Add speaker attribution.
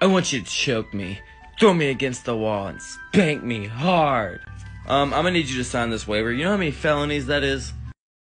Speaker 1: I want you to choke me, throw me against the wall, and spank me hard. Um, I'm gonna need you to sign this waiver. You know how many felonies that is?